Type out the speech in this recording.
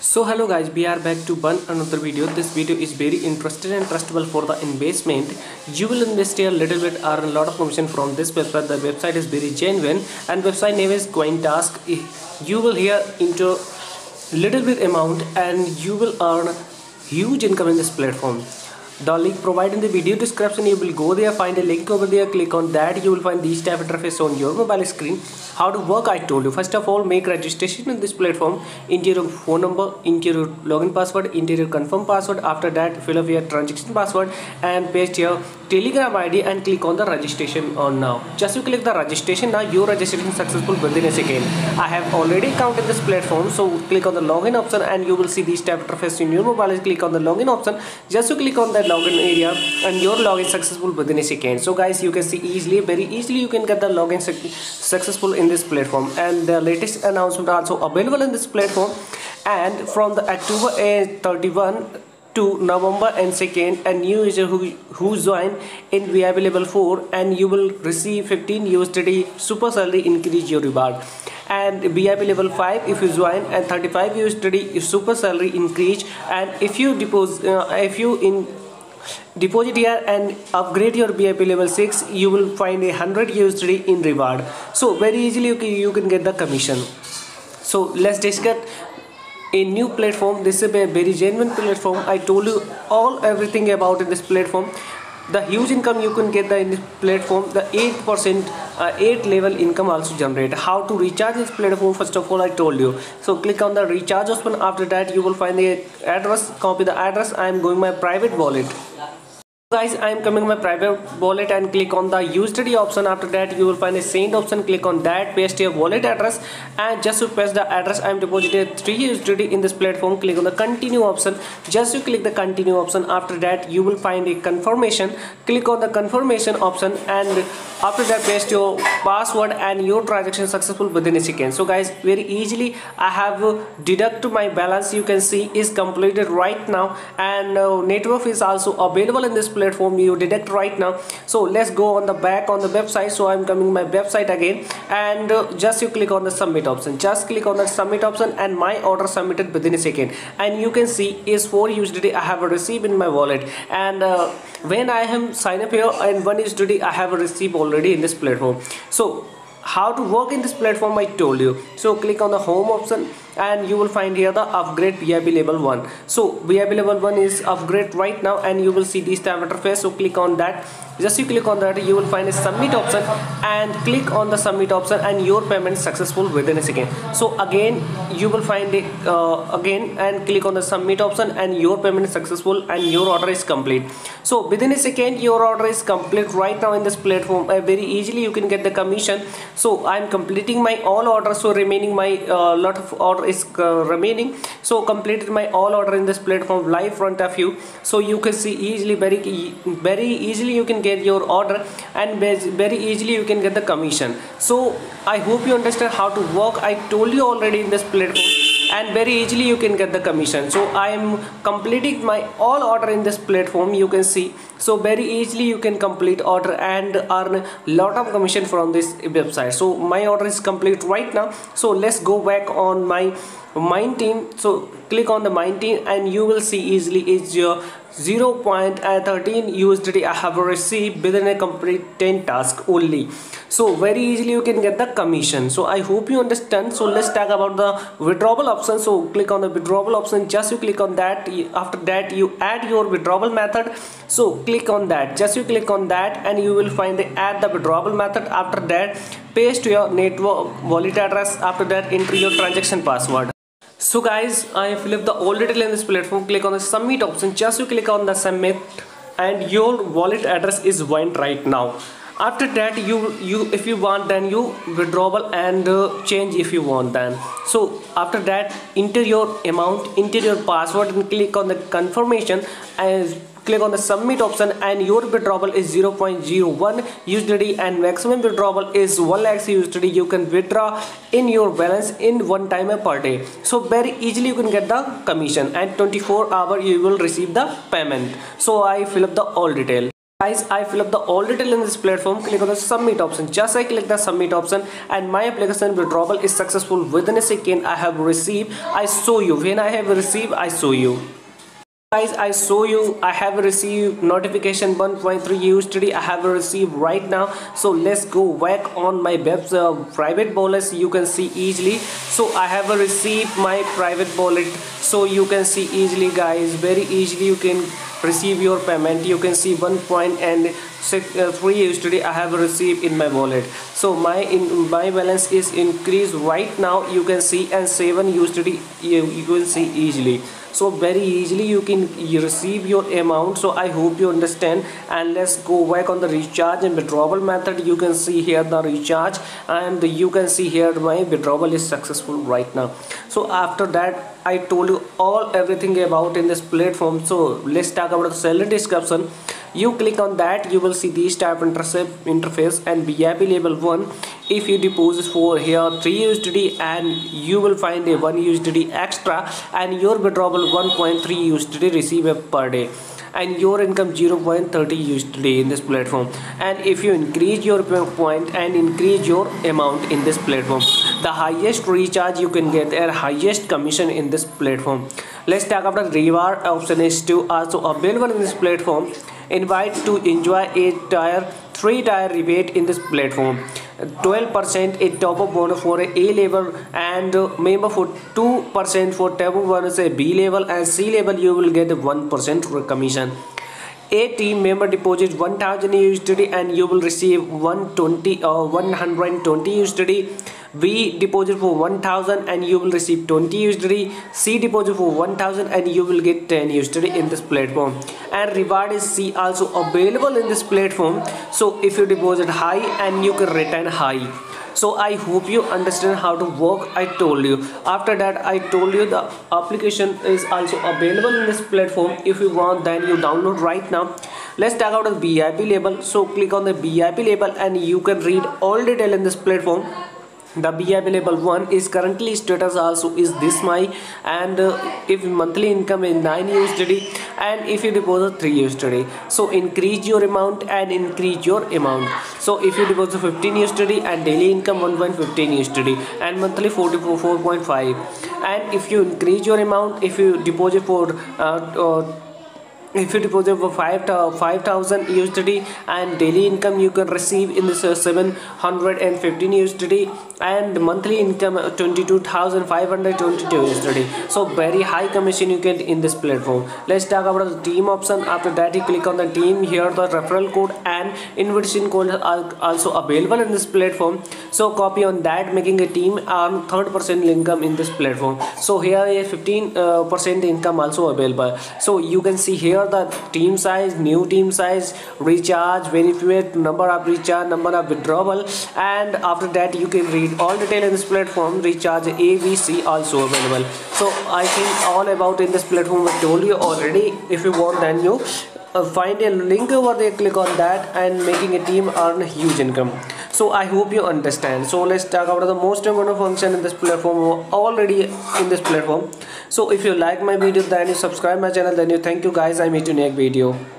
so hello guys we are back to one another video. This video is very interesting and trustable for the investment. You will invest a little bit earn a lot of commission from this website. The website is very genuine and website name is queentask. You will hear into little bit amount and you will earn huge income in this platform the link provided in the video description you will go there find a link over there click on that you will find these type interface on your mobile screen. How to work i told you. First of all make registration in this platform. Enter your phone number enter your login password enter your confirm password. After that fill up your transaction password and paste your telegram id and click on the registration on now. Just you click the registration now your registration successful within a second. I have already counted this platform so click on the login option and you will see these type interface in your mobile. Click on the login option. Just you click on that login area and your login successful within a second. So guys you can see easily very easily you can get the login successful in this platform. And the latest announcement also available in this platform. And from the October 31 to November and 2nd a new user who who join in VIP level 4 and you will receive 15 USD super salary increase your reward. And VIP level 5 if you join and 35 USD super salary increase. And if you deposit uh, if you in deposit here and upgrade your VIP level 6 you will find a 100 USD in reward. So very easily you can, you can get the commission. So let's discuss a new platform. This is a very genuine platform. I told you all everything about this platform. The huge income you can get the in this platform the 8 percent uh, 8 level income also generate. How to recharge this platform? First of all i told you. So click on the recharge option. After that you will find the address. Copy the address. I am going my private wallet guys i am coming my private wallet and click on the usd option. After that you will find a send option. Click on that paste your wallet address and just to paste the address. I am deposited 3 usd in this platform. Click on the continue option. Just to click the continue option. After that you will find a confirmation. Click on the confirmation option and after that paste your password and your transaction successful within a second. So guys very easily i have deduct my balance. You can see is completed right now and uh, network is also available in this platform you detect right now. So let's go on the back on the website. So i'm coming my website again. And uh, just you click on the submit option. Just click on the submit option and my order submitted within a second. And you can see is 4 USD I have received in my wallet. And uh, when I am sign up here and 1 USD I have received already in this platform. So how to work in this platform I told you. So click on the home option and you will find here the upgrade VIP level 1 so VIP level 1 is upgrade right now and you will see this type interface so click on that. Just you click on that you will find a submit option and click on the submit option and your payment is successful within a second. So again you will find it uh, again and click on the submit option and your payment is successful and your order is complete. So within a second your order is complete right now in this platform. Uh, very easily you can get the commission. So i'm completing my all orders. So remaining my uh, lot of order is uh, remaining. So completed my all order in this platform live front of you. So you can see easily very very easily you can get your order and very easily you can get the commission. So i hope you understand how to work. I told you already in this platform and very easily you can get the commission. So i am completing my all order in this platform you can see. So very easily you can complete order and earn lot of commission from this website. So my order is complete right now. So let's go back on my mind team so click on the mind team and you will see easily is your 0.13 USD I have received within a complete 10 task only. So very easily you can get the commission. So I hope you understand. So let's talk about the withdrawal option. So click on the withdrawal option. Just you click on that. After that you add your withdrawal method. So click on that. Just you click on that and you will find the add the withdrawal method. After that paste your network wallet address after that enter your transaction password. So guys i fill up the all detail in this platform. Click on the submit option. Just you click on the submit and your wallet address is went right now after that you you if you want then you withdrawal and uh, change if you want then. So after that enter your amount enter your password and click on the confirmation and click on the submit option and your withdrawal is 0.01 USD and maximum withdrawal is 1 lakh USD you can withdraw in your balance in one time a per day. So very easily you can get the commission and 24 hour you will receive the payment. So I fill up the all detail guys i fill up the all detail in this platform. Click on the submit option. Just i click the submit option and my application withdrawal is successful within a second. I have received i show you. When i have received i show you. Guys i show you. I have received notification 1.3 usd i have received right now. So let's go back on my web's uh, private wallet. You can see easily. So i have received my private wallet. So you can see easily guys. Very easily you can receive your payment. You can see one point and uh, three usd i have received in my wallet. So my in my balance is increased right now you can see and seven usd you, you can see easily. So very easily you can receive your amount. So i hope you understand and let's go back on the recharge and withdrawal method. You can see here the recharge and you can see here my withdrawal is successful right now. So after that i told you all everything about in this platform. So let's talk about the seller description you click on that you will see this type interface and VIP level 1 if you deposit for here 3 USDT and you will find a 1 USDT extra and your withdrawal 1.3 USDT receive per day. And your income 0.30 USDT in this platform. And if you increase your point and increase your amount in this platform the highest recharge you can get and highest commission in this platform. Let's talk about the reward option is still also available in this platform. Invite to enjoy a tire three tire rebate in this platform. 12% a top up bonus for a A level and member for 2% for top up bonus a B level and C level you will get 1% commission. A team member deposits 1000 USD and you will receive 120 or uh, 120 USD B deposit for 1000 and you will receive 20 USD C deposit for 1000 and you will get 10 USD in this platform. And reward is C also available in this platform. So if you deposit high and you can return high. So i hope you understand how to work. I told you. After that i told you the application is also available in this platform. If you want then you download right now. Let's talk out the vip label. So click on the vip label and you can read all detail in this platform the BI level 1 is currently status also is this my and uh, if monthly income is 9 years USD and if you deposit 3 years USD so increase your amount and increase your amount. So if you deposit 15 years USD and daily income 1.15 USD and monthly 44.5 and if you increase your amount if you deposit for uh, uh, if you deposit for 5000 USD and daily income you can receive in this uh, 715 USD and monthly income uh, 22,522 USD so very high commission you get in this platform. Let's talk about the team option. After that you click on the team. Here the referral code and invitation code are also available in this platform. So copy on that making a team earn third percent income in this platform. So here is 15 uh, percent income also available. So you can see here the team size new team size recharge benefit number of recharge number of withdrawal and after that you can read all detail in this platform recharge abc also available. So i think all about in this platform i told you already. If you want then you uh, find a link over there click on that and making a team earn huge income so i hope you understand. So let's talk about the most important function in this platform already in this platform. So if you like my video then you subscribe my channel. Then you thank you guys. I meet you next video